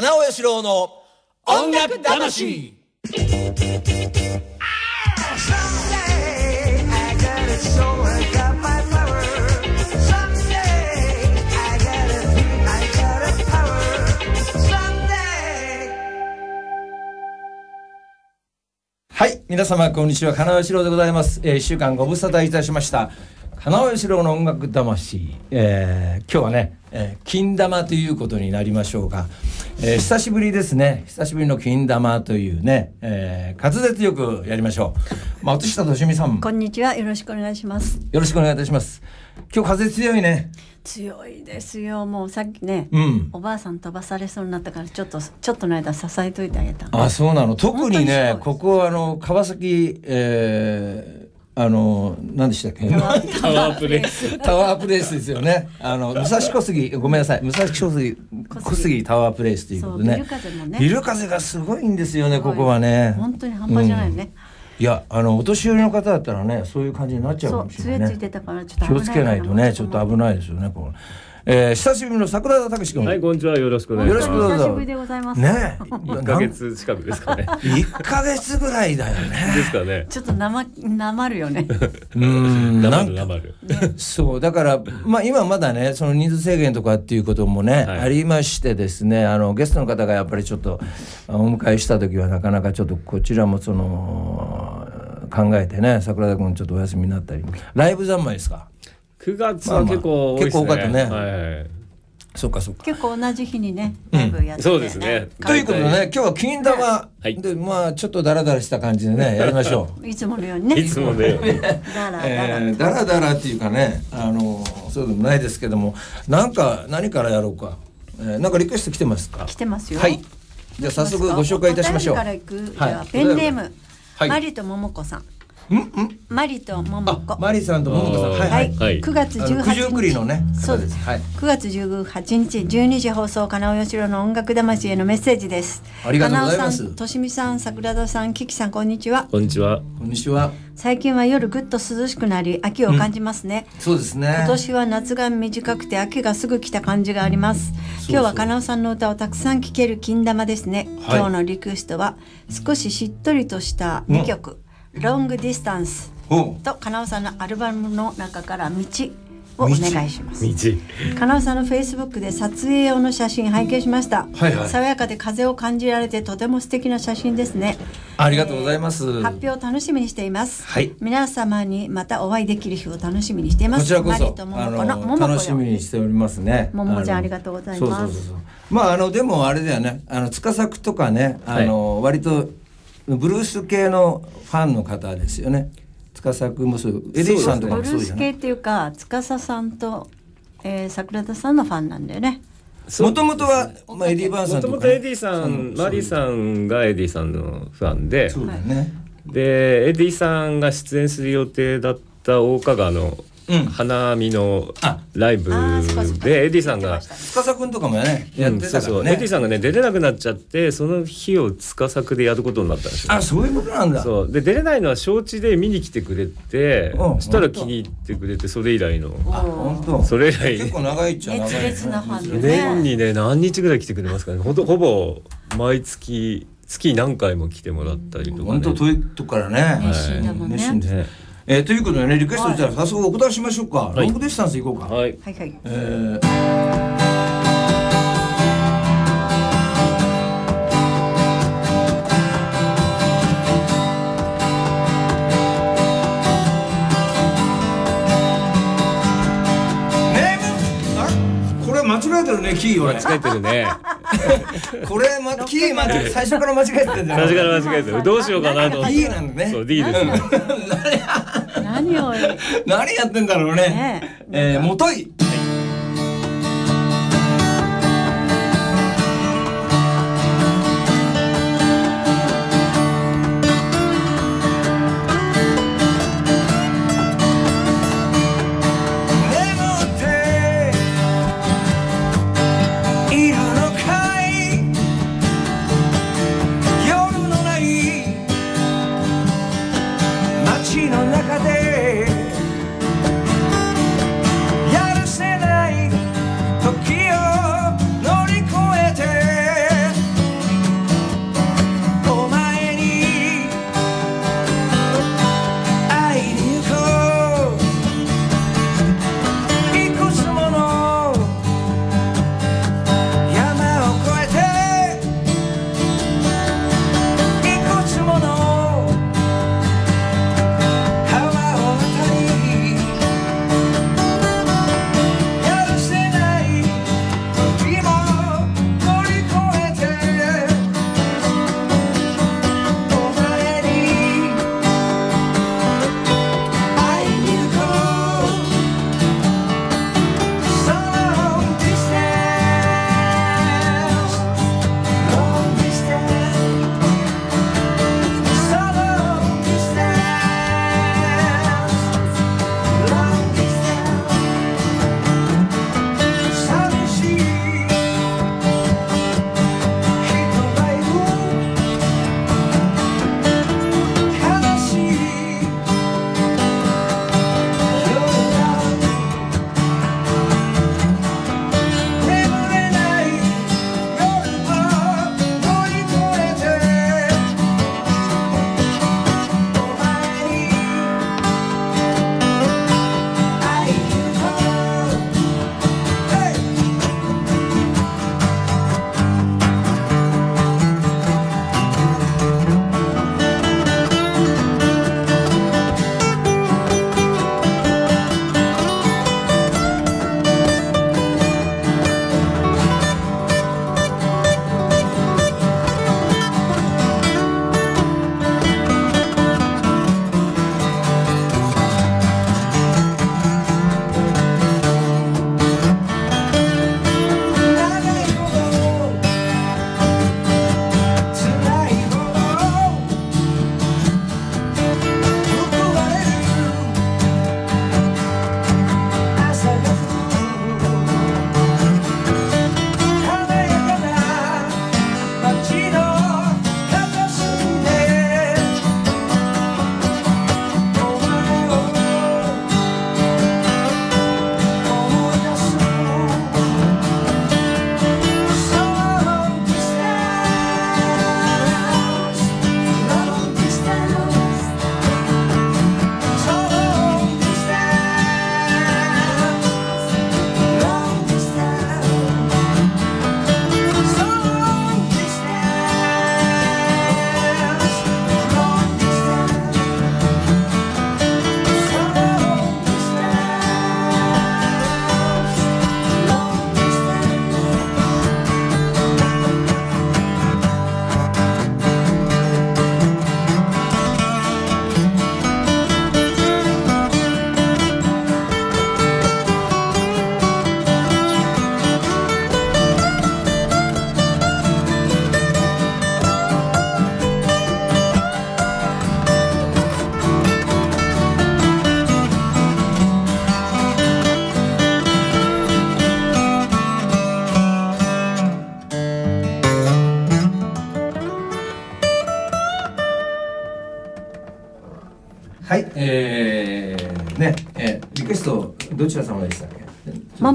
花尾義郎の音楽魂はい。皆様、こんにちは。金尾義郎でございます。えー、一週間ご無沙汰いたしました。金尾義郎の音楽魂。えー、今日はね、えー金玉ということになりましょうか、えー久しぶりですね。久しぶりの金玉というね、えー滑舌よくやりましょう。松下敏美さん。こんにちは。よろしくお願いします。よろしくお願いいたします。今日風強いね。強いですよ。もうさっきね、うん。おばあさん飛ばされそうになったから、ちょっと、ちょっとの間支えといてあげた。あそうなの。特にねここあの川崎えーあの何でしたっけ？タワープレイス。タワープレイスですよね。あの武蔵小杉ごめんなさい武蔵小杉小杉タワープレイスということでね。ビル風もねビル風がすごいんですよねここはね。本当に半端じゃないよね。いやあのお年寄りの方だったらねそういう感じになっちゃうかもしれないね気をつけないとねちょっと危ないですよねこれ。えー、久しぶりの桜田武君。はい、こんにちは。よろしくお願いします。よろしくどうぞ久しぶりでございます。ね1ヶ月近くですかね。一ヶ月ぐらいだよね。ですかね。ちょっとなま、なまるよね。うんなる生る。そうだから、まあ、今まだねその人数制限とかっていうこともね、はいありましてですねあのゲストの方がやっぱりちょっとあお迎えした時はなかなかちょっとこちらもその考えてね桜田君ちょっとお休みになったりライブ三昧ですか？9月は結構多いですね。まあまあ結構多かったねはいはい。そっかそっか。結構同じ日にね、ライブやって。そうですねということでね今日は金玉、はいでまあちょっとダラダラした感じでねやりましょう。いつものようにね。いつもね。だらだら。えー、だらだらっていうかねあのそうでもないですけどもなんか何からやろうか、えー、なんかリクエスト来てますか？来てますよ。はいじゃあ早速ご紹介いたしましょうか？らいく。じはいペンネーム。はいマリと桃子さん。んん。マリと桃あ子。マリさんと桃子さん。はいははい。い、はい。9月18あの九十九里のねそうです。方はい。9月18日12時放送金尾義郎の音楽魂へのメッセージです。ありがとうございます。金尾さんとしみさん桜田さんキキさんこんにちは。こんにちは。こんにちは。最近は夜ぐっと涼しくなり秋を感じますね、そうですね。今年は夏が短くて秋がすぐ来た感じがあります。そう今日は金尾さんの歌をたくさん聴ける金玉ですね、はい。今日のリクエストは少ししっとりとした2曲、ロングディスタンスと金尾さんのアルバムの中から道をお願いします。道。金尾さんのフェイスブックで撮影用の写真拝見しました、はいはい。爽やかで風を感じられてとても素敵な写真ですね。ありがとうございます、発表を楽しみにしています、はい。皆様にまたお会いできる日を楽しみにしています。こちらこそあ桃子よ楽しみにしておりますね。桃子ちゃんのありがとうございます。そうそうそうそう。まああのでもあれだよね。あの塚作とかね、あの、割とブルース系のファンの方ですよね。塚作もそう、エディさんとかブもそうじゃない？ルース系っていうか司さんと、えー、桜田さんのファンなんだよねもともとはまあエディバーンさもんとか、ともとエディさん、マリさんがエディさんのファンで、そうだよね。でエディさんが出演する予定だった大香川のうん花見のあ。ライブでエディさんが。塚作君とかもね、やってたからうんそうそう。エね。ディさんがね出れなくなっちゃってその日を司作でやることになったんですよあ、そういうことなんだ。そう。で出れないのは承知で見に来てくれてうん。そしたら気に入ってくれてそれ以来の。あ、本当。それ以来。結構長いっちゃ長い、熱烈なファンで年にね何日ぐらい来てくれますかね。ほんとほぼ毎月月何回も来てもらったりとか、ね、本当遠いとこからね。熱心だもんねえー、ということでねリクエストじゃあ早速お答えしましょうか、い。ロングディスタンスいこうか、はい。はいはい。えー。ねあこれ間違えてるねキー俺間違えてるねこれ、ま、キー間違え最初から間違えてるんだよ最初から間違えてるどうしようかなと D なんだね。そう D ですね。何を何やってんだろうね。ねえー、もとい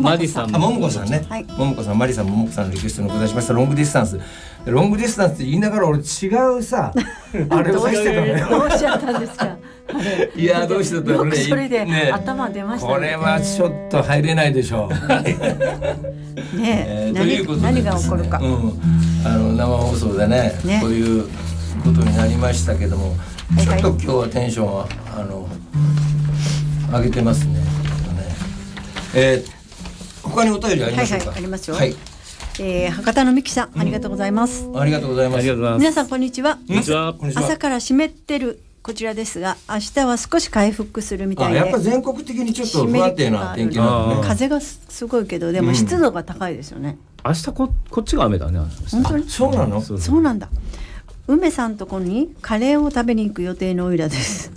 ママリさんあ、ももこさんね。はいももこさん、マリさん、ももこさんのリクエストにお答えしました。ロングディスタンス。でロングディスタンスって言いながら、俺違うさ。あれを指してたのよ。どうしちゃったんですか？いや、どうしてたよのそれでね頭出ましたねこれはちょっと入れないでしょう。ねえーと何いうことで何が起こるか、うん、あの生放送でねねこういうことになりましたけども、ちょっと今日はテンションはあの上げてますねえー他にお便りありましょうか。はいはいありますよ。はい、えー博多のみきさんありがとうございます、ありがとうございます。ありがとうございます。皆さんこんにちは。こん？にちはこんにちは。朝から湿ってるこちらですが明日は少し回復するみたいで。あやっぱ全国的にちょっと不安定な天気なのね。風がすすごいけどでも湿度が高いですよね、明日ここっちが雨だね本当に？そうなの？そうそうなんだ。梅さんとこにカレーを食べに行く予定のオイラです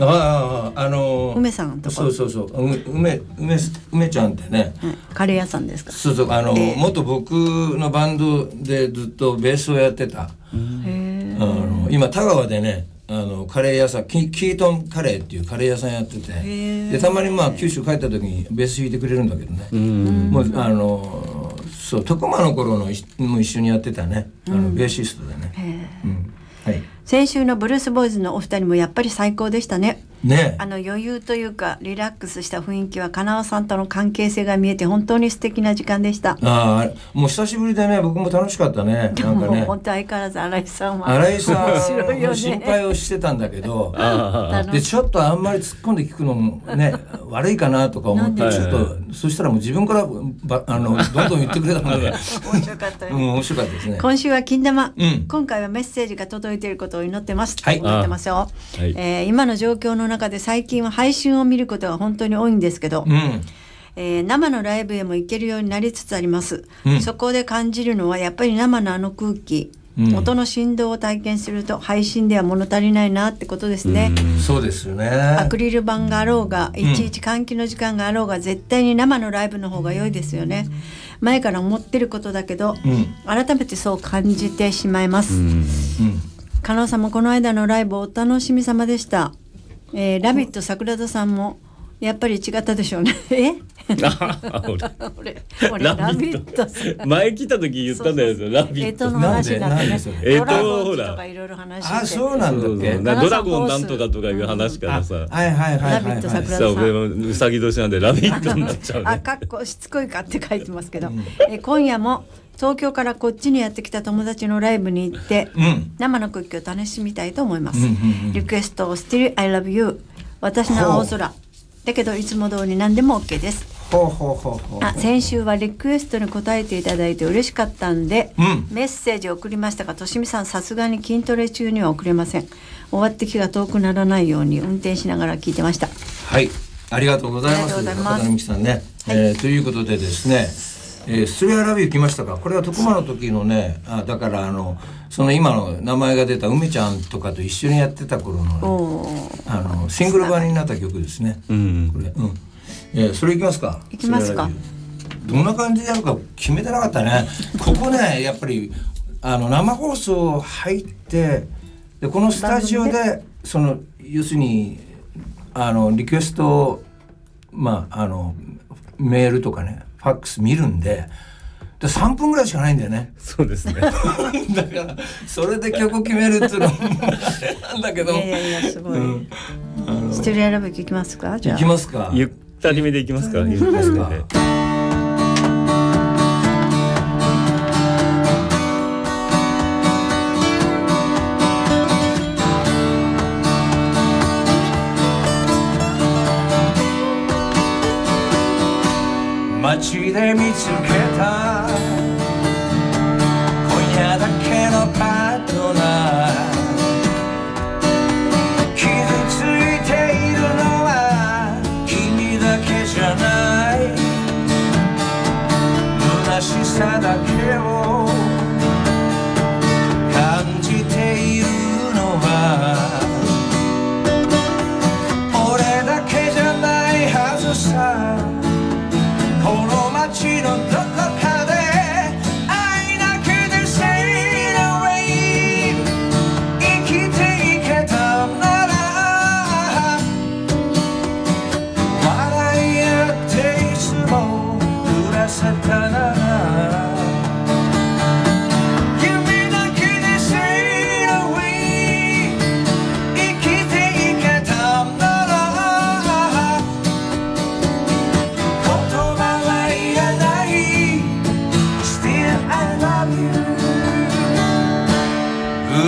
ああああのー梅さんとこそうそうそう。う梅梅梅ちゃんってね。はいカレー屋さんですか？そうそうあの、ええ。元僕のバンドでずっとベースをやってた、あの今田川でねあのカレー屋さんキキートンカレーっていうカレー屋さんやってて。ー。でたまにまあ九州帰った時にベース弾いてくれるんだけどね、うん。もうあのそう徳間の頃のいもう一緒にやってたね。あの、ベーシストでね、うん。はい、先週のブルースボーイズのお二人もやっぱり最高でしたね。ね。あの余裕というかリラックスした雰囲気は金尾さんとの関係性が見えて本当に素敵な時間でした。ああもう久しぶりでね。僕も楽しかったね。なんかもうね。本当相変わらず新井さんは。新井さ面白いよんの心ね配をしてたんだけど。でちょっとあんまり突っ込んで聞くのもね 悪いかなとか思ってちょっとそしたらもう自分からばあのどんどん言ってくれたので、面白かったようん、面白かったですね。今週は金玉、うん。今回はメッセージが届いていることを祈ってます、はい。祈ってますよ、はい。えー今の状況の中で最近は配信を見ることが本当に多いんですけど、うん。えー生のライブへも行けるようになりつつあります、うん。そこで感じるのはやっぱり生のあの空気、うん。音の振動を体験すると配信では物足りないなってことですね、そうですよね。アクリル板があろうがいちいち換気の時間があろうが絶対に生のライブの方が良いですよね。前から思ってることだけど、うん。改めてそう感じてしまいます、うん。うん。加納さんもこの間のライブお楽しみ様でした。えーラビット桜田さんもやっぱり違ったでしょうね。え？あ俺。俺俺ララビビット。前来た時言ったんだよラビット。の話になってね。えとほらズとかいろいろ話して。あそうなんだドラゴンなんとかとかいう話からさ。あはいはいはいはい、ラビットはい。桜さあ俺もうさぎ年なんでラビットになっちゃうあ、ねかっこしつこいかって書いてますけど、えー今夜も東京からこっちにやってきた友達のライブに行って、うん。生の空気を楽しみたいと思います。うんうんうんリクエスト Still I love you 私の青空。だけどいつも通り何でも OK です。ほうほうほうほう。あ先週はリクエストに答えていただいて嬉しかったんで、うん。メッセージを送りましたがとしみさんさすがに筋トレ中には送れません。終わって気が遠くならないように運転しながら聞いてました。はい、ありがとうございます。ありがとうございます。中野美紀さんね、えーということでですね、えー、スレアラビュー来ましたか？これは徳間の時のね、あだからあのその今の名前が出た梅ちゃんとかと一緒にやってた頃の、ね、あのシングル版になった曲ですね。うんこれ、うん。えー、それいきますか？いきますか？どんな感じでやるか決めてなかったね。ここね、やっぱりあの生放送入ってでこのスタジオ番で？その要するにあのリクエストをまああのメールとかねファックス見るんでで3分ぐらいしかないんだよね。そうですね。だからそれで曲決めるっていうのもなんだけど。いやいやすごい、うん。あのステレオラブ聞きますか？じゃいあきますか。ゆったりめでいきますか。ゆったりめで街で見つけた。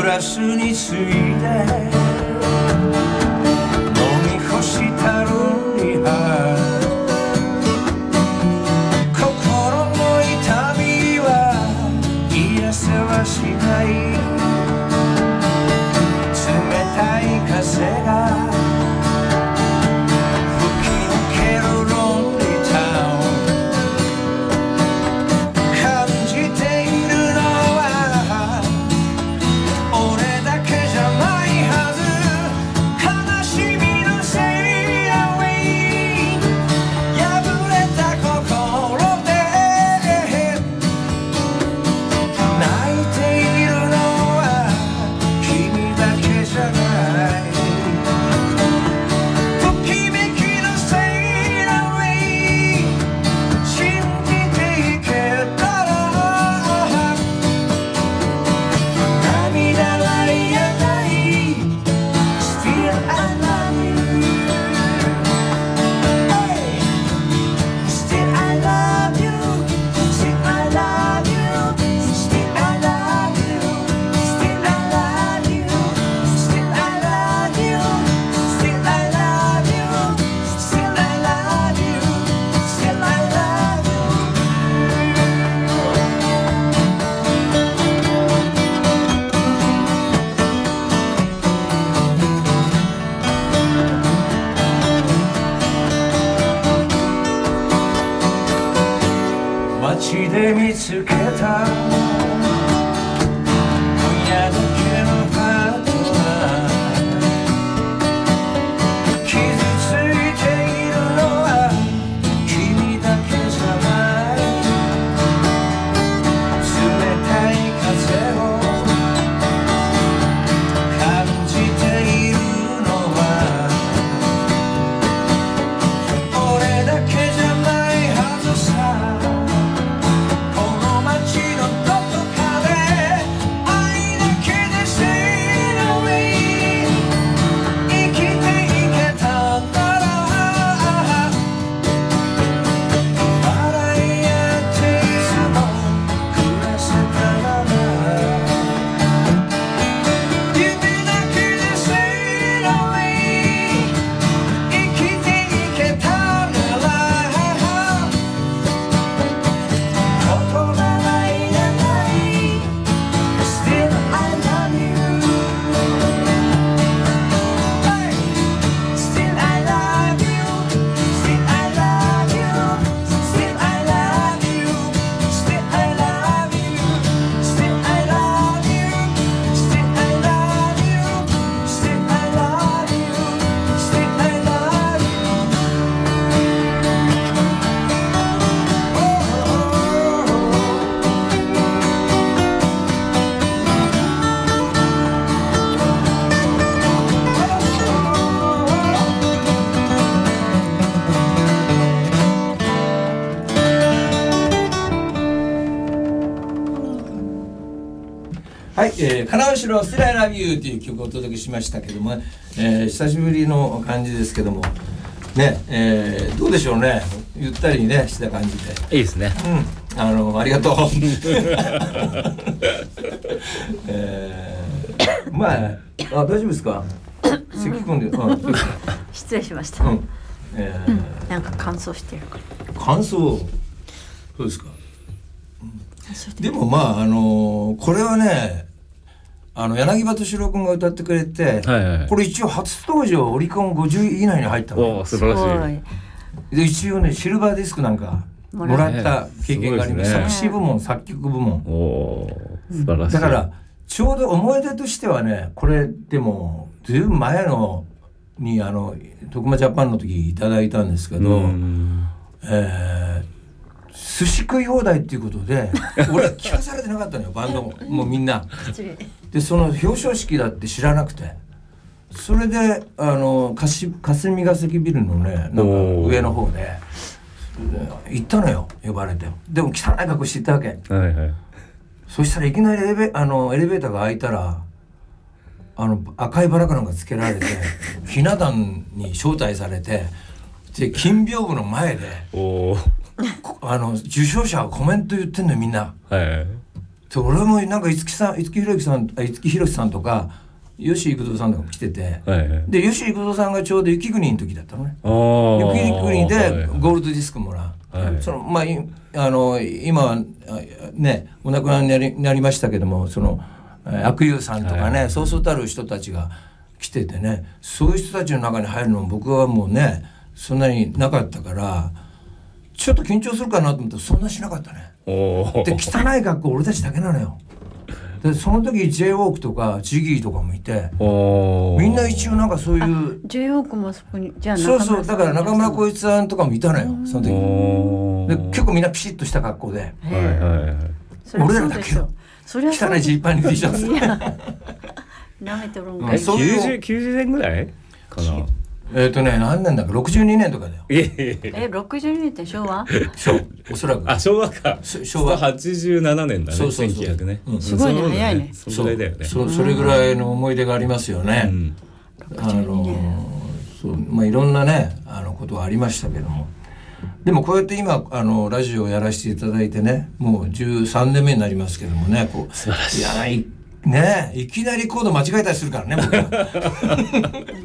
グラスについて their はい、えー、金後ろステライラビューという曲をお届けしましたけども、えー、久しぶりの感じですけども、ね、えー、どうでしょうね、ゆったりね、した感じで。いいですねうん、あの、ありがとう。えー、まあ、あ、大丈夫ですか？咳込んで、あ。失礼しました、うん、えー、なんか乾燥してるから感想。そうですか？でも、まあ、あのこれはね。あの柳葉敏郎君が歌ってくれて、はいはい。はいこれ一応初登場オリコン50位以内に入ったの素晴すごらしい。い。で一応ねシルバーディスクなんかももららった経験があります。ね作詞部門作曲部門。素晴らしい。だからちょうど思い出としてはねこれでもずいぶん前のにあの徳間ジャパンの時いただいたんですけど、うん。えー寿司食い放題っていうことで 俺聞かされてなかったのよバンドも。もうみんな。でその表彰式だって知らなくて。それであのかし霞ヶ関ビルのねなんか上の方で行ったのよ呼ばれて。でも汚い格好して行ったわけ。はいはい。そしたらいきなりエレベあのエレベーターが開いたらあの赤いバラかなんかつけられて ひな壇に招待されてで金屏風の前でおおこ あの受賞者がコメント言ってんのよみんな。はい。俺もなんか五木さん五木ひろさんあ五木ひろしさんとか吉幾三さんとかも来てて、はいはい。で吉幾三さんがちょうど雪国の時だったのね。雪国ではいゴールドディスクもらう、はい。そのまあいあの今はあねお亡くなりになりましたけどもそのえー悪友さんとかね、はい。そうそうたる人たちが来ててね。そういう人たちの中に入るのも僕はもうねそんなになかったからちょっと緊張するかなと思ったらそんなしなかったね。で汚い格好俺たちだけなのよ。でその時 j ウォークとかジギーとかもいてみんな一応なんかそういうジェイオークもそこにじゃあそうそう。だから中村子浩一さんとかもいたのよその時で結構みんなピシッとした格好で。俺らだけよそれはそう汚いジーパンに T シャツなめてるんかえいそういう90 90年ぐらいかなえっとね何年だか62年とかだよ。いえいえいえ。え62年って昭和？そうおそらく。あ昭和か。し昭和。87年だねそうそうそう。1900ね。うん。すごいね早いね。そのぐらいだよね。そそれぐらいの思い出がありますよね、うん。あのそうまあいろんなねあのことがありましたけども。でもこうやって今あのラジオをやらせていただいてねもう13年目になりますけどもねこう素晴らしい。いやいねいきなりコード間違えたりするからね僕は。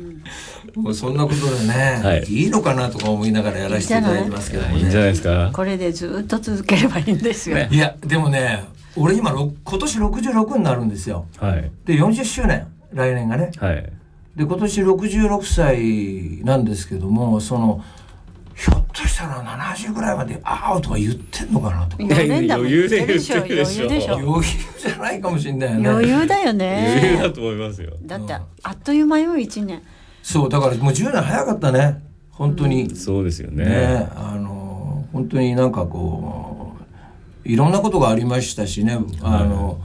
も うそんなことでね、はい。い、いのかなとか思いながらやらせていただいてますけどもいいんじゃねないですか。これでずっと続ければいいんですよ、ね。いやでもね俺今ろ今年66になるんですよ。はい。で40周年来年がね。はい。で今年66歳なんですけどもそのひょっとしたら70ぐらいまで「ああ」とか言ってんのかなとか。4年だもん余裕で言ってるでしょ余裕でしょ。余裕じゃないかもしれないよね。余裕だよ余裕ねだと思いますよ。だってあっという間よ1年。そうだからもう10年早かったね。本当に、そうですよね。ねあの本当になんかこういろんなことがありましたしね。あの、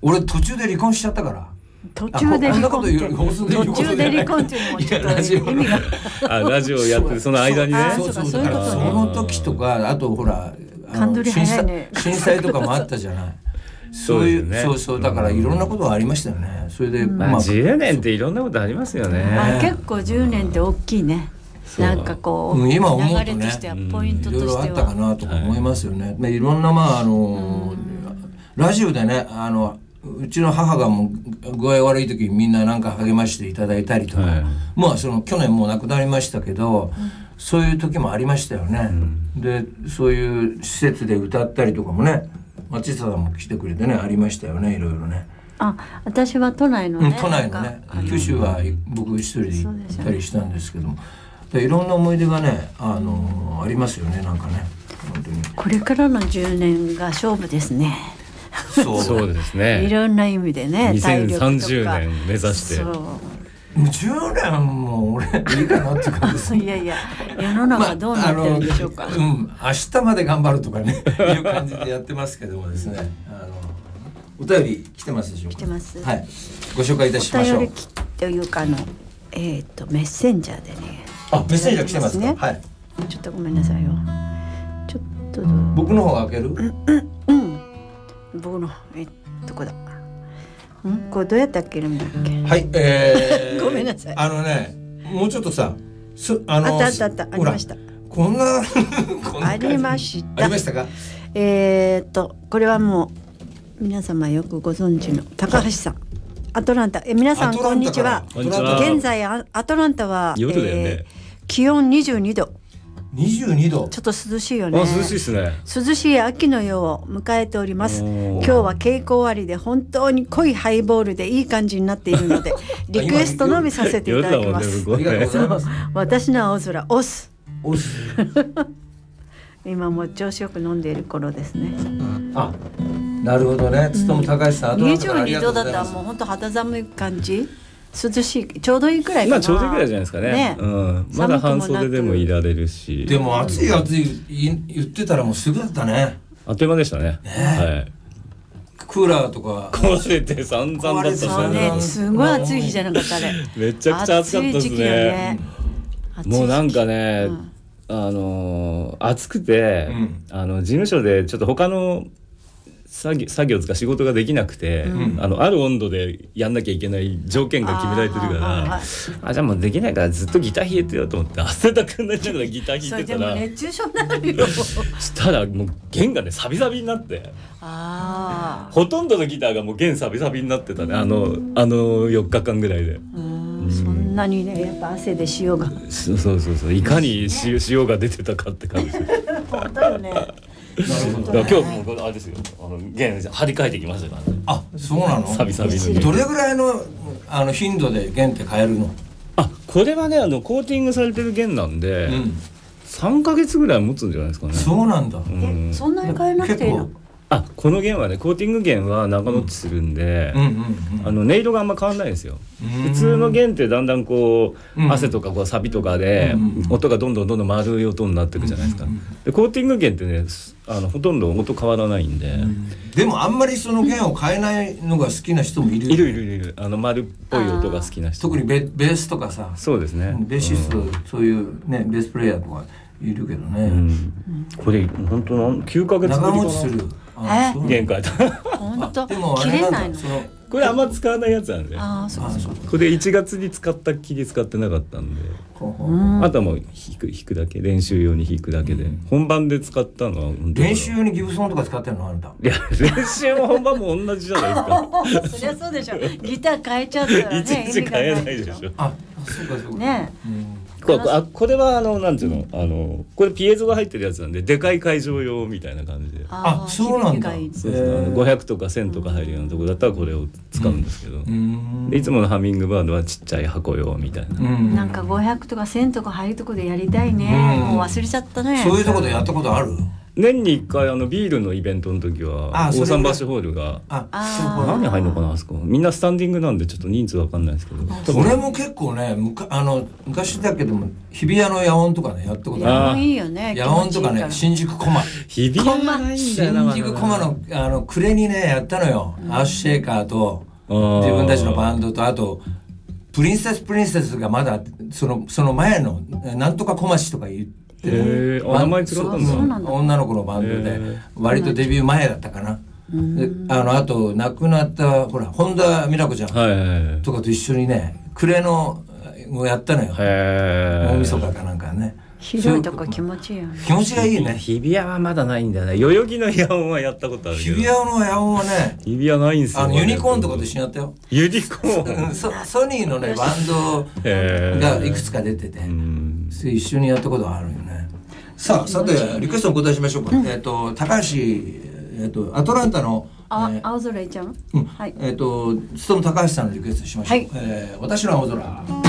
俺途中で離婚しちゃったから途中で離婚って。途中で離婚っていうのもちょっいやラジオと意味があラジオやってるその間にね。あそうそうそうそそういうことね。の時とかあとほらあ感取り震災早いね。震災とかもあったじゃない。そう。いうね。そうそう。だからいろんなことがありましたよね。それで、まあ10年っていろんなことありますよね。あ結構10年って大きいね。そう。なんかこう、うん今思うとね。流れとしてはポイントいとしてろいろあったかはなとか思いますよね。まあいろんなまああのラジオでねあのうちの母がもう具合悪い時にみんななんか励ましていただいたりとか、はい。まあその去年もう亡くなりましたけど、そういう時もありましたよね。でそういう施設で歌ったりとかもね松下さんも来てくれてねありましたよねいろいろね。あ私は都内のね、うん、都内のね九州は僕一人で行ったりしたんですけども。でいろんな思い出がねあのありますよねなんかね。本当に。これからの10年が勝負ですねそう。そうですいねろんな意味でね体力とか。2030年目指して。そうもう10年もう俺いいかなっていう感じです いやいや世の中どうなってるんでしょうか、まあうん明日まで頑張るとかね いう感じでやってますけどもですね。あのお便り来てますでしょうか？来てます。はい。ご紹介いたしおましょう。便りきというかあのえっ、とメッセンジャーでね。あメッセンジャー来てますか？ね。はい。ちょっとごめんなさいよ。ちょっと僕の方開ける？うん僕のえどこだ？ん？これどうやって開けるんだっけ？はいえー ごめんなさい。あのねもうちょっとさすあのあったあったあった。ありほらました。こんな こんなありました。ありましたか？えー、っとこれはもう皆様よくご存知の高橋さん。アトランタ。え皆さんこんにちは。こんにちは。現在あアトランタは、夜だよね。気温22度22度。ちょっと涼しいよね。あ涼しいですね。涼しい秋の夜を迎えております。今日は稽古終わりで本当に濃いハイボールでいい感じになっているので リクエストのみさせていただきます。向こうありがとうございます私の青空オスおす今もう調子よく飲んでいる頃ですねあなるほどねつとも高橋さん、アトランタからあり22がと度だったらもう本当肌寒い感じ涼しいちょうどいいくらいかな。まあちょうどいいぐらいじゃないですかね。ね。うん、まだ半袖でもいられるし。でも暑い暑い言い言ってたらもうすぐだったね。あっという間でしたね。はい。クーラーとか。壊れて散々だったしね。ね。すごい暑い日じゃなかったね。めちゃくちゃ暑かったですね。暑い時期もうなんかね、うん。あのー暑くて、うん。あの事務所でちょっと他の作業作業とか仕事ができなくて、あのある温度でやんなきゃいけない条件が決められてるからあじゃあもうできないからずっとギター弾いてようと思って汗だくになりながらギター弾いてたら。熱中症になるよしたらもう弦がねサビサビになって。あほとんどのギターがもう弦サビサビになってたねあのあの4日間ぐらいで。あうん。そんなにねやっぱ汗で塩が。そうそうそうそう。いかに塩塩 が出てたかって感じ。本当よねだから今日もうこれあれですよ。あの弦張り替えてきましたからね。あそうなの？サビサビのどれぐらいのあの頻度で弦って変えるの？あこれはねあのコーティングされてる弦なんで、うん。3ヶ月ぐらい持つんじゃないですかね。そうなんだ。うん。えそんなに変えなくていいの？結あこの弦はねコーティング弦は長持ちするんで、うんうんうんあの音色があんま変わんないですよ。うん。普通の弦ってだんだんこう、うん。汗とかこうサビとかで、うん音がどんどんどんどん丸い音になっていくじゃないですか、うんでコーティング弦ってねすあのほとんど音変わらないんで、でもあんまりその弦を変えないのが好きな人もいるいるいるいる。あの丸っぽい音が好きな人。特にベベースとかさ。そうですね。ベーシスト、そういうねベースプレイヤーとかいるけどね、うん、うんこれ本当なん9ヶ月ぶりかな。長持ちする。あえ？そう。弦変えた本当でもあ切れないの？これあんま使わないやつなんでああそうかそうか。これ1月に使ったっきり使ってなかったんで、あとはもう弾く弾くだけ練習用に弾くだけで、本番で使ったのは練習にギブソンとか使ってるのあんた。いや練習も本番も同じじゃないですか。そりゃそうでしょ。ギター変えちゃったらねいちいち変えないでしょ。あそうかそうか。ねうんこれあこれはあのなんていうの？あのこれピエゾが入ってるやつなんででかい会場用みたいな感じで。あそうなんだ。そうそうあの500とか1000とか入るようなとこだったらこれを使うんですけど、うん。でいつものハミングバードはちっちゃい箱用みたいな、うん。なんか500とか1000とか入るとこでやりたいね、うん。もう忘れちゃったね。そういうとこでやったことある？年に1回あのビールのイベントの時は大桟橋ホールが何人入るのかなあそこ。みんなスタンディングなんでちょっと人数わかんないですけど。多分俺も結構ねむかあの昔だけども日比谷の野音とかねやったことあ野音いいよね。る野音とかね新宿コマ日比谷新宿コマのあの暮れにねやったのよ、アッシュシェイカーと自分たちのバンドとあとプリンセスプリンセスがまだそのその前のえなんとか小町とか言ってへー。あ名前違ったんだ。女の子のバンドで。割とデビュー前だったかな。であのあと亡くなったほら本田美奈子ちゃん。はいはいはいとかと一緒にね暮れのをやったのよ。へ大晦ー日かなんかね。広いとこ気持ちいいよね。気持ちがいいね。日比谷はまだないんだよね。代々木の野音はやったことあるけど日比谷の野音はね 日比谷ないんすよ。あのユニコーンとかと一緒にやったよ。ユニコーン。うんソソニーのねバンドがいくつか出てて。一緒にやったことあるよ。ねさあさてリクエストお答えしましょうか、えっ、と高橋えっ、とアトランタのあ、えー青空いちゃん、うん。はい。えっ、と勤高橋さんのリクエストしましょう、はい。えー私の青空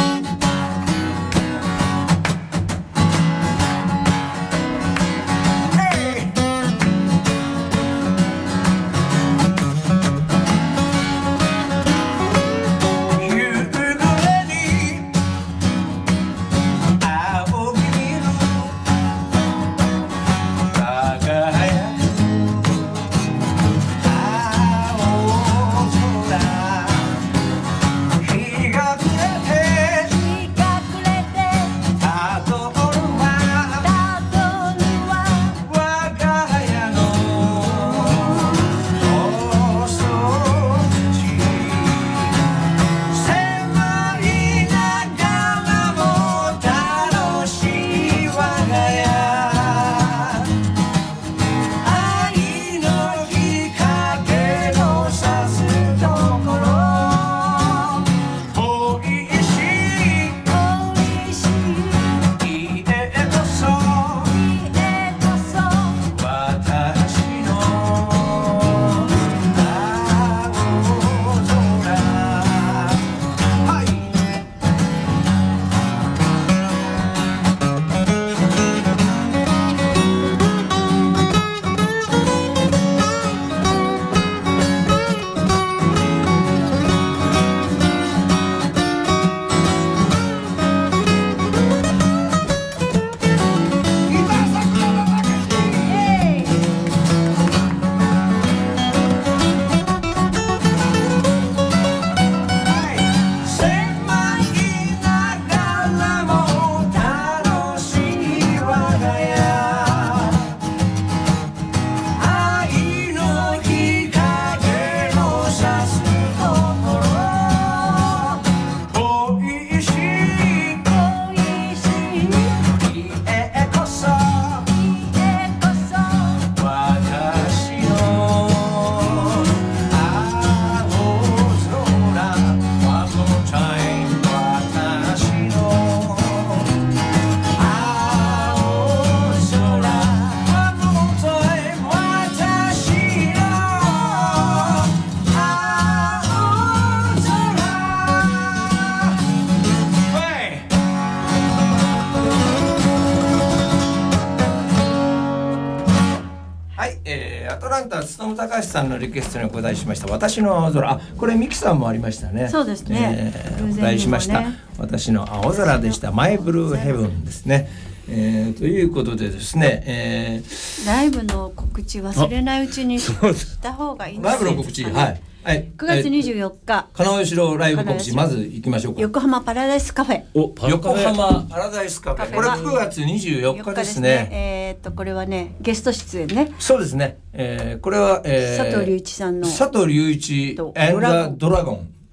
た勤隆さんのリクエストにお答えしました。私の青空。あこれミキさんもありましたね。そうですね。えーお答えしました。私の青空でした。マイブルーヘブンですね。えーということでですね、えーライブの告知忘れないうちにしたライブの告知はい。はい。9月えー24日。金尾城ライブ告知まず行きましょうか。横浜パラダイスカフェ。お横浜パラダイスカフェ。これカフェ。は9月24日ですね。えーっとこれはねゲスト出演ね。そうですね、えー、これは、えー、佐藤隆一さんの。佐藤隆一ドラ the ゴン。ドラゴ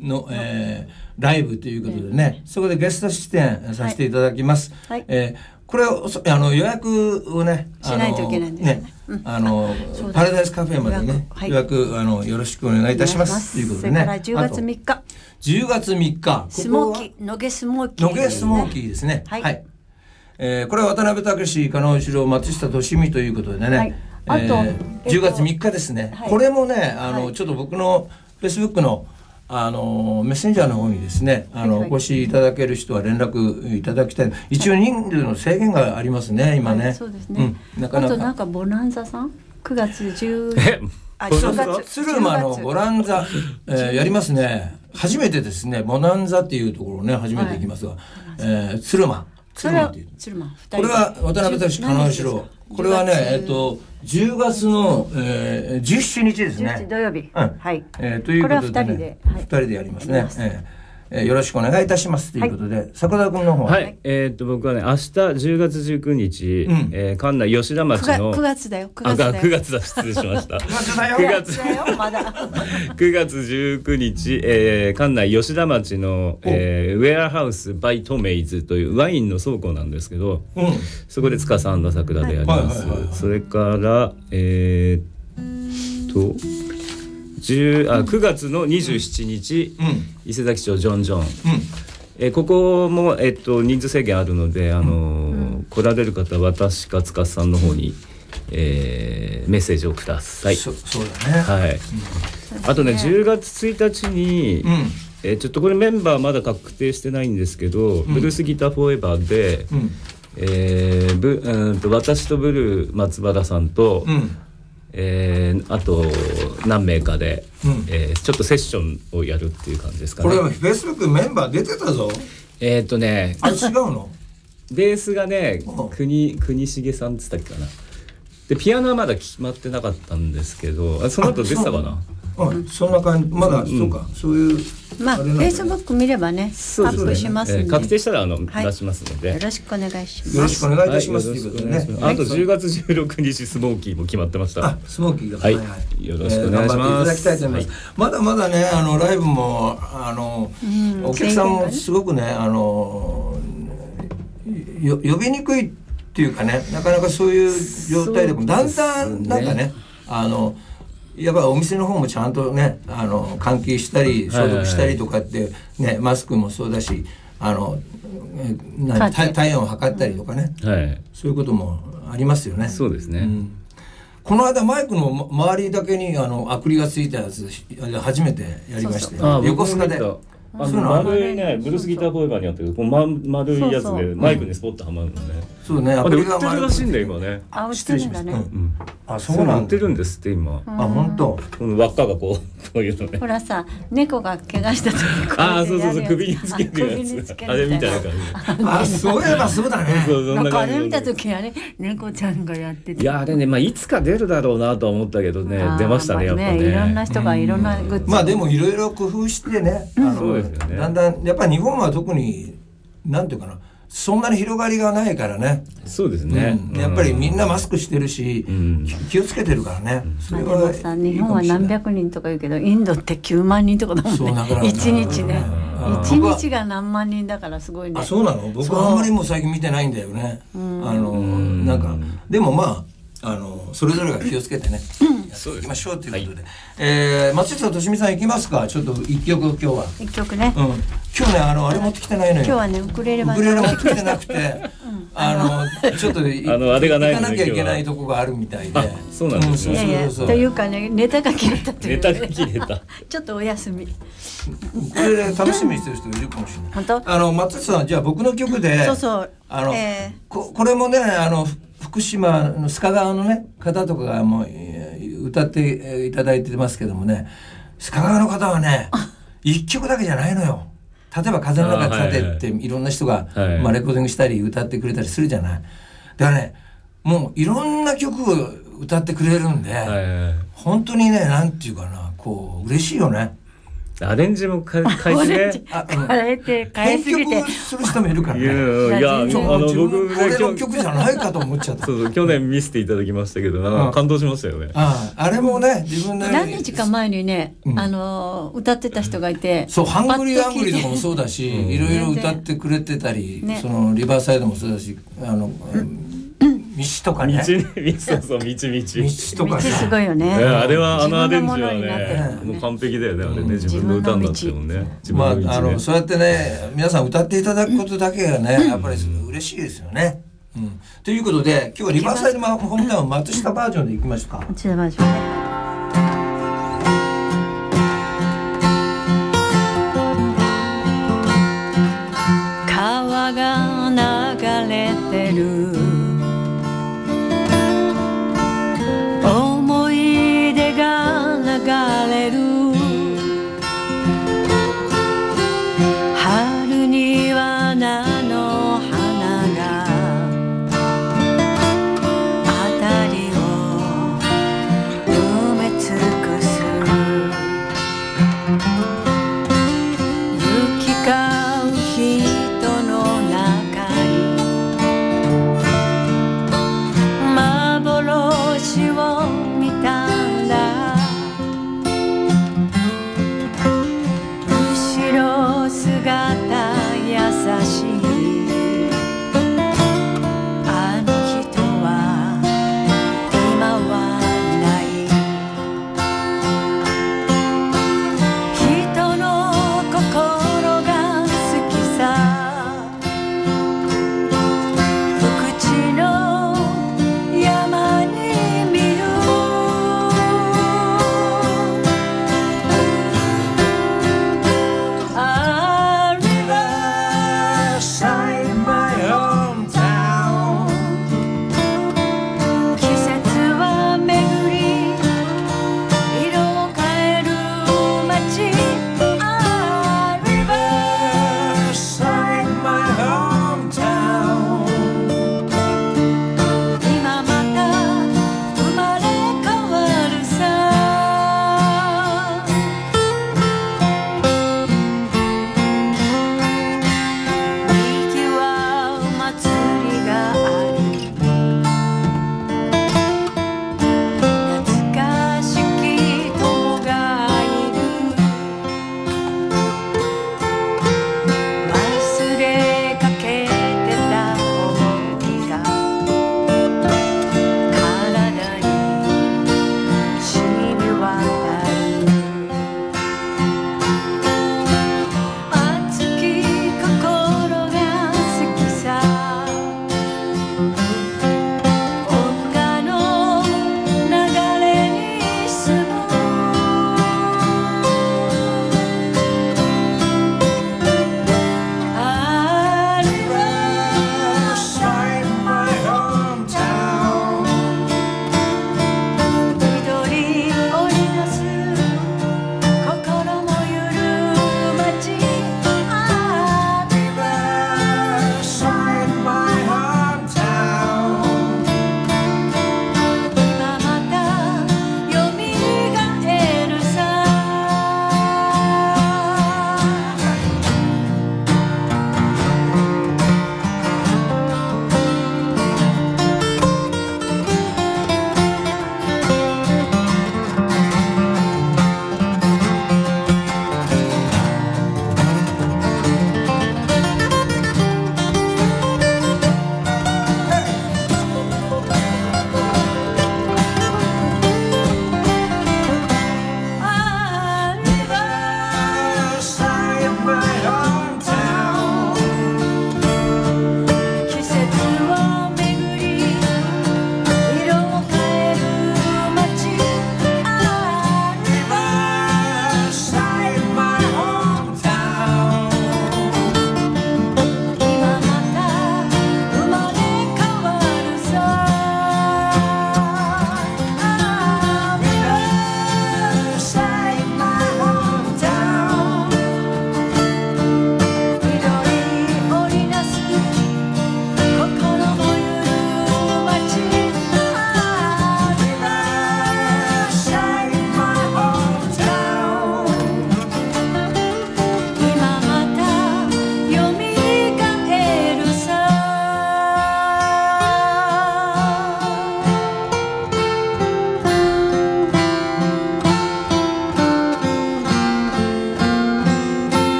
ンの、えー、ライブということでね、そこでゲスト出演させていただきます。はい。えーこれをそあの予約をねしないといけないんですよね。うん。あのパラダイスカフェまでね予約あのよろしくお願いいたします。ということでね。それから10月あと3日。10月3日。スモーキー野毛スモーキー野毛スモーキーですね。はい。えーこれは渡辺武加納城松下利美ということでね。はい。あとえーえっと10月3日ですね。はい。これもね、あの、はい。ちょっと僕のフェイスブックのあのメッセンジャーの方にですね、あの、はいはい。お越しいただける人は連絡いただきたい。一応人数の制限がありますね、今ね。はいそうですね、うん、なかなあとなんか。かボナンザさん？9月10え？あボナンザ10月鶴間のボランザ、えーやりますね。初めてですね、ボナンザっていうところをね、初めて行きますが、えー鶴間。鶴間っていう。これは渡辺武加納城。これはね、えっと、10月の、えー、17日です11ね。土曜日、うん。はい。えーということで、ね、これは二人で。はい。二人でやりますね。えーえーよろしくお願いいたします。ということで、桜田君の方は？いい、えーっと僕はね明日10月19日、うん。えー関内吉田町9月の9月だよ。9あ月だよ。9月だ。失礼しました。月だよ。9月。だよまだ。9月19日、えー、関内吉田町の、えーウェアハウスバイトメイズというワインの倉庫なんですけどうん。そこで塚さんの桜でやります、はいはいはいはい。それからえー、っと10あ9月の27日、うん。伊勢崎町ジョンジョン、うん。えーここも、えっと、人数制限あるので、あのー来られる方は私か塚さんの方に、えーメッセージをください。そそうだね。はい、あとね10月1日に、うん。えーちょっとこれメンバーまだ確定してないんですけど、ブルースギターフォーエバーで、うん。えーブうーんと私とブルー松原さんと、うん。えーあと何名かで、うん。えーちょっとセッションをやるっていう感じですかこれフェイスブックメンバー出てたぞ。えーっとねあれ違うの？ベースがねうん。国国重さんっつったっけかな。でピアノはまだ決まってなかったんですけどあその後出てたかな？うん。そんな感じ。まだ、そうか。そういう。まあフれなんだェイスブック見ればねアップしますんで、えー確定したらあの、はい出しますのでよろしくお願いしますよろしくお願いいたします。はということでね。あと10月16日スモーキーも決まってましたあ、スモーキーが。はいよろしくお願いします頑張っていただきたいと思います。まだまだね、あのライブも、あの、うんお客さんもすごくね、あの。よ、呼びにくいっていうかね、なかなかそういう状態でも、だんだん、なんかね、あの。やっぱお店の方もちゃんとね、あの換気したり消毒したりとかってね、マスクもそうだし、あの体体温を測ったりとかね、はい。そういうこともありますよね。そうですね、うん。この間マイクのま周りだけにあのアクリがついたやつ初めてやりましたよあ僕も横須賀で。あのそういうのある。丸いねブルースギターフォーエバーにあってる。こうま丸いやつでマイクにスポッとはまるのね、そうねアあで売クリがってるらしいんだよ今ね。あ売ってるんだね、うんうん。あそそううなんだ。売ってるんですって今、あ本当。この輪っかがこうこういうのね。ほらさ猫が怪我した時ああそうそうそう首につけるるやつ。あれみたいな感じ。あそういえばそうだね。そうそんなんかあれ見た時あれ猫ちゃんがやってて。いやあれねまあいつか出るだろうなとは思ったけどね出ましたねやっぱね。いろんな人がいろんなグッズ。まあでもいろいろ工夫してねあそうですよね。だんだんやっぱり日本は特になんていうかなそんなに広がりがないからね。そうですね、うん。やっぱりみんなマスクしてるし、うん。き気をつけてるからね、そまあれはさ日本は何百人とか言うけどインドって9万人とかだもんね。一日ねうん一日が何万人だからすごいね。あそうなの僕はあん。まりもう最近見てないんだよねあのんなんかでもまああのそれぞれが気をつけてねやっていきましょうということで、えー松下敏美さん行きますか？ちょっと一曲今日は。一曲ね。うん。今日ねあのあれ持ってきてないのよ。今日はねウクレレ版ウクレレ持ってきてなくて、あのちょっといあのあれがない行かなきゃいけないとこがあるみたいで。あそうなんですね。というかねネタが切れたというネタが切れた。ちょっとお休み。ウクレレ楽しみにしてる人いるかもしれない。本当？あの松下さんじゃあ僕の曲で、そうそう。あの、えここれもねあのふ福島の須賀川のね方とかがもうえー歌ってえーいただいてますけどもね須賀川の方はね一曲だけじゃないのよ。例えば「風の中で立て」っていろんな人が、はい。まあ、レコーディングしたり歌ってくれたりするじゃない。だからねもういろんな曲を歌ってくれるんで、本当にねなんていうかなこう嬉しいよねアレンジもか変えて変えて変え編すぎて曲する人もいるからいやねいやあの僕ねこれの今日曲じゃないかと思っちゃった。そうそう去年見せていただきましたけど感動しましたよね。あああれもね自分何日か前にね、うん。あの歌ってた人がいてそう、ハングリーハングリーとかもそうだし、うん。いろいろ歌ってくれてたり、ねそのリバーサイドもそうだし、あの、道とか道ね、ね、そうそう道道。道とか道すごいよね。ねあれはあのアレンジは自分のものになってるね。もう完璧だよねあれね。うん。自分の歌になってるもんね。自まあ、あの、そうやってね、皆さん歌っていただくことだけがね、やっぱり嬉しいですよね。うん、ということで、今日はリバーサイドホームタウン松下バージョンでいきましたか。こちらましょうね川が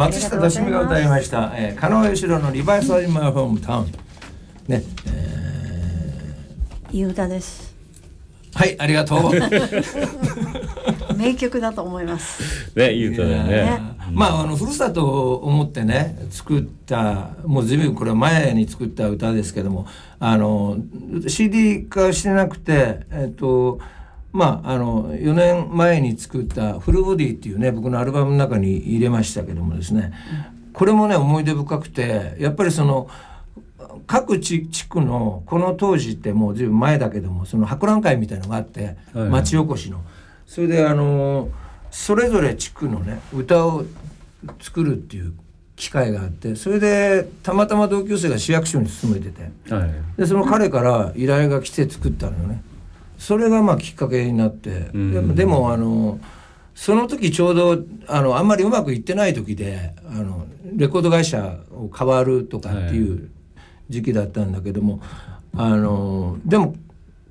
松下敏美が歌いました、えー、加納義郎のリバイスアイマーホームタウン。ね、いい歌です。はいありがとう。名曲だと思います。ねいい歌だよね。ねまああのふるさとを思ってね作ったもう随分これは前に作った歌ですけどもあの CD 化してなくてえっとまああの4年前に作った「フルボディ」っていうね僕のアルバムの中に入れましたけどもですね。これもね思い出深くてやっぱりその各地地区のこの当時ってもう随分前だけどもその博覧会みたいのがあってはい町おこしの。それであのそれぞれ地区のね歌を作るっていう機会があってそれでたまたま同級生が市役所に勤めてて。はい。でその彼から依頼が来て作ったのよねそれがまあきっかけになって、うんでもでもあのその時ちょうどあのあんまりうまくいってない時であのレコード会社を変わるとかっていう時期だったんだけども、あのでも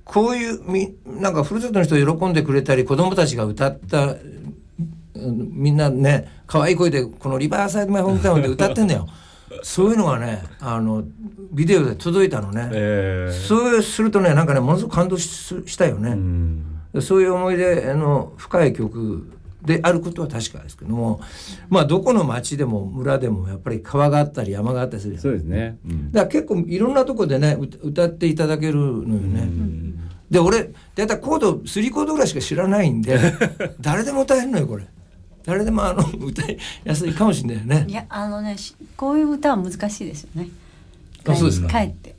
こういうみなんかふるさとの人が喜んでくれたり子供たちが歌ったうんみんなね可愛い声でこの「リバーサイド・マイ・ホームタウン」で歌ってんだよ。そういうのがねあのビデオで届いたのね。えそうするとねなんかねものすごく感動ししたよーうね、ん。そういう思い出の深い曲であることは確かですけどもまあどこの町でも村でもやっぱり川があったり山があったりするそうですね。うん。だから結構いろんなとこでねう歌っていただけるのよね、で俺大体コード3コードぐらいしか知らないんで 誰でも歌えるのよこれ誰でもあの 歌いやすいかもしれないよね。いやあのねしこういう歌は難しいですよね。あそうですか。かえって。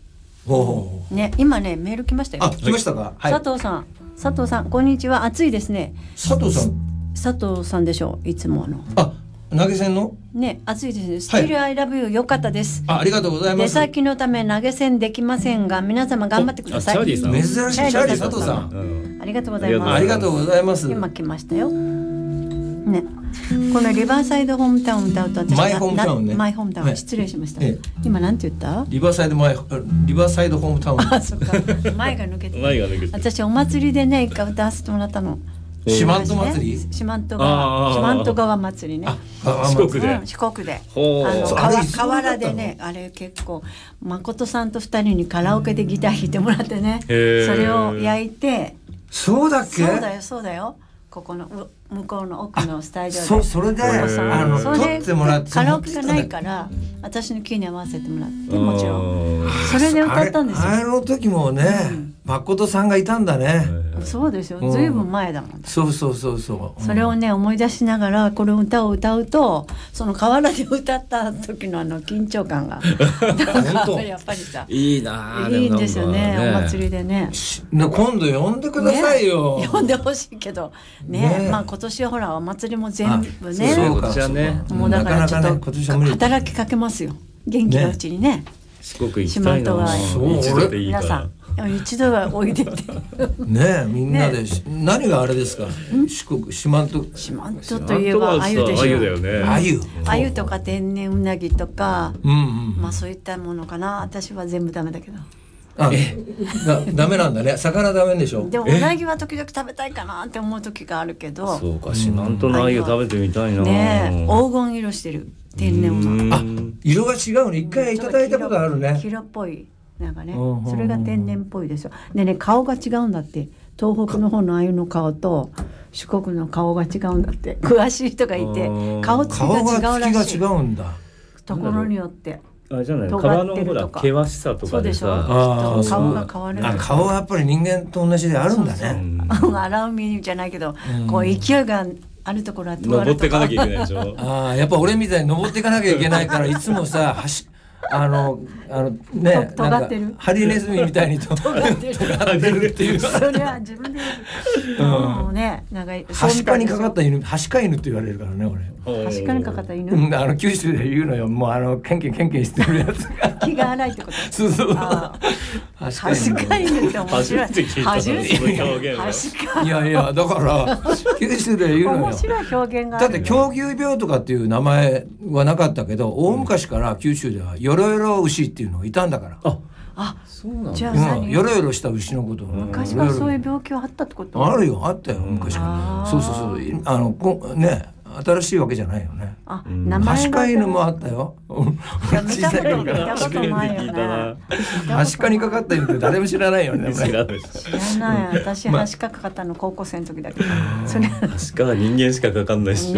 ほうほうね今ねメール来ましたよ。あ来ましたか、はい、佐藤さん。佐藤さんこんにちは。暑いですね。佐藤さん。佐藤さんでしょういつもの。あ投げ銭の？ね暑いですね。スはい。ティルアイラブユー良かったです。あありがとうございます。出先のため投げ銭できませんが皆様頑張ってください。あチャーリーさん。珍しい。チャーリー佐藤さん。うん。ありがとうございます。ありがとうございます。今来ましたよ。ねこのリバーサイドホームタウン歌うと私マイホームタウンね。なマイホームタウン、はい失礼しました、ええ。今なんて言った？リバーサイド前リバーサイドホームタウン。あそっか。前が抜けて前が抜けて私お祭りでね一回歌わせてもらったの。四万十祭り？四万十あ川ー四万十川祭りね。あ四国で。うん四国で。あの河原でねあれ結構誠さんと二人にカラオケでギター弾いてもらってね。それを焼いて。そうだっけ？そうだよそうだよ。ここのう向こうの奥のスタジオで。そそれであのそれで撮ってもらってカラオケがないから私のキーに合わせてもらってもちろん。んそれで歌ったんですよ。あれあの時もね誠さんがいたんだね。そうですよ。うん。ずいぶん前だもん。そうそうそうそう。それをね思い出しながらこの歌を歌うとその河原で歌った時のあの緊張感が。やっぱりさ。いいなあいいんですよねもなんか。お祭りでね。今度呼んでくださいよ、ね呼んでほしいけど。ねねまあ今年はほらお祭りも全部あねそうか。ねそうか。もうだからちょっと働きかけますよ。元気なうちにね。四国行きたいな。四万十川一度でいいか皆さらん一度はおいでって。ねみんなで、し何があれですか？四国四万十？四万十といえば鮎でしょ。鮎だよね。鮎。鮎とか天然うなぎとか。うんうん。まあそういったものかな。私は全部ダメだけどあだダメなんだね。魚ダメでしょ。でもうなぎは時々食べたいかなって思う時があるけど。そうか四万十の鮎食べてみたいな。ねえ黄金色してる天然うなぎあ色が違うの。一回いただいたことあるね。黄色っぽいなんかね。それが天然っぽいですよ。でね顔が違うんだって。東北の方の鮎の顔と四国の顔が違うんだって。詳しい人がいてうん。顔つき顔が違がうらしい。つきが違うんだ。ところによってあれじゃない尖川のほら険しさとかでさ。顔が変わるあ顔はやっぱり人間と同じであるんだそうね荒海じゃないけどうん。こう勢いがあるところは尖登るとか。っていかなきゃいけないでしょ。ああやっぱ俺みたいに登っていかなきゃいけないからいつもさ走あのあのねと尖ってる。なんかハリネズミみたいにと 尖ってる。ってるっていう。それは自分でう。ん。もうねなんかはしかにかかった犬犬はしか犬って言われるからね俺。はしかにかかった犬？うんあの九州で言うのよ。もうあのケンケンケンケンしてるやつが。気が荒いってこと？そうそうあはしか犬って面初白いめて聞いた表現い。やいやだから九州で言うのよ。面白い表現がある。だって狂牛病とかっていう名前はなかったけど大昔から九州ではよろよろ牛っていうのがいたんだから。ああそうなんだ。じゃあうん、何よろよろした牛のこと。を昔はそういう病気はあったってこと？あるよ。あったよ昔から。そうそうそう。あのこね。あ新しいわけじゃないよね。あ、ん。名前はしか犬もあったよ。いや見たこと見たことないよ初めて聞いたな。ね。はしかにかかった犬って誰も知らないよね知らない知らない。私まあはしかかかったの高校生の時だけ。ど。それ確か人間しかかかんないっし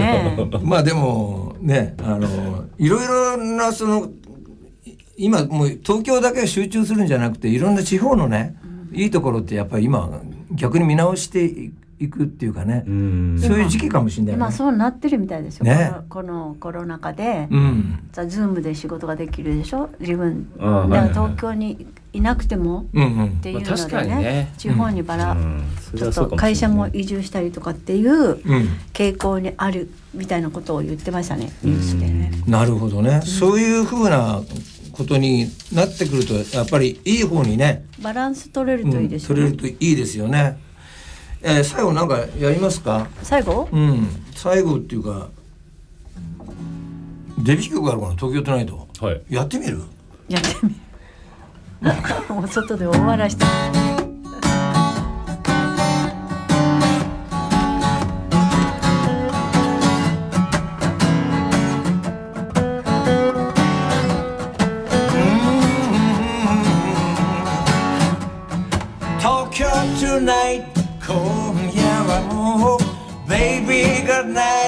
まあでもねあのいろいろなそのい今もう東京だけが集中するんじゃなくていろんな地方のね、いいところってやっぱり今逆に見直していくっていうかね、うん。そういう時期かもしれないよね。今そうなってるみたいですよ。ね。このこのコロナ禍で。うん。さズームで仕事ができるでしょ？自分ああだか東京にいなくてもっていうのでね,、地方にばら、うん。そちょっと会社も移住したりとかっていううん。傾向にあるみたいなことを言ってましたねニュースでね。なるほどね、そういうふうなことになってくるとやっぱりいい方にね、バランス取れるといいですよね。取れるといいですよね。えー最後なんかやりますか？最後？うん。最後っていうかデビュー曲があるかな？東京トゥナイト。はい。やってみる？やってみる。もう外で大笑いして。bigger now.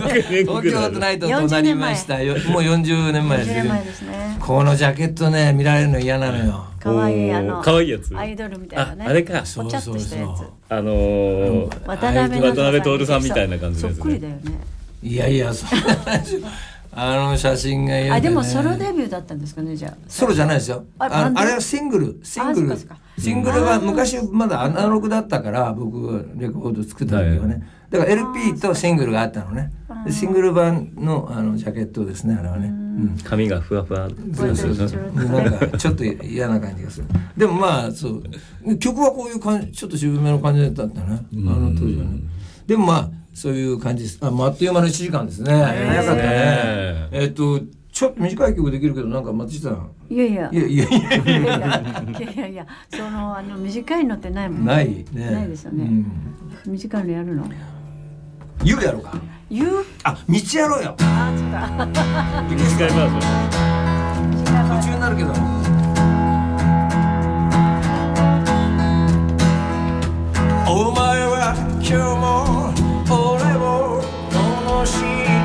東京トナイトとなりましたよ。もう40年前です。10けど年前ですね。このジャケットね見られるの嫌なのよ。可愛いあおのー可愛いやつ。アイドルみたいなね。ああれか。ぽちゃっとしたやつ。あのー渡辺渡辺徹さんみたいな感じそっですねくりだよね。いやいやそんな話あの写真が嫌で、ね、あでもソロデビューだったんですかねじゃあ。ソロじゃないですよ。あああれはシングル。シングル。シングルは昔まだアナログだったから僕レコード作った時はね、だから LP とシングルがあったのね。でシングル版のあのジャケットですねあれはね。うん。髪がふわふわ。そうそうそう。なんかちょっと嫌な感じがする。でもまあそう。曲はこういう感じちょっと渋めの感じだったんだねあの当時はね。でもまあそういう感じです。あ、もうあっという間の1時間ですね。早かったね。えっと、ちょっと短い曲できるけど、なんか松下さん。いやいや。いやいやいやいやいやいや、その、あの短いのってないもん。ない。ないですよね。短いのやるの。言うやろうか。言う？あ、道やろうよ。あ、そうだ。短いバージョン。途中になるけど。お前は今日も俺を罵っ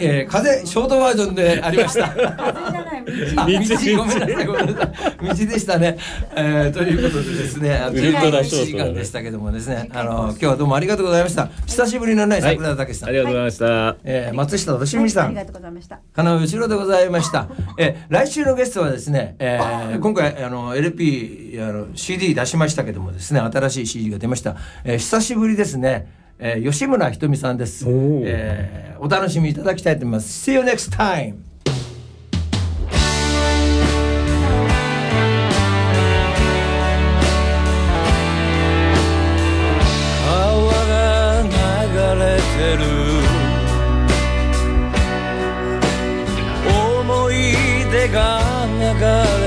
えー、風ショートバージョンでありました。風じゃない道。あ道。道。ごめんなさいごめんなさい。道でしたね、えー、ということでですねあっという間の1時間でしたけどもですねあの今日はどうもありがとうございました。久しぶりのねはい桜田武さん、ありがとうございました。えー、松下俊美さん、ありがとうございました。金尾後ろでございました。えー来週のゲストはですね、えー今回あの LP あの CD 出しましたけどもですね、新しい CD が出ました。えー久しぶりですね。えー吉村ひとみさんです。おーえーお楽しみいただきたいと思います。See you next time. 川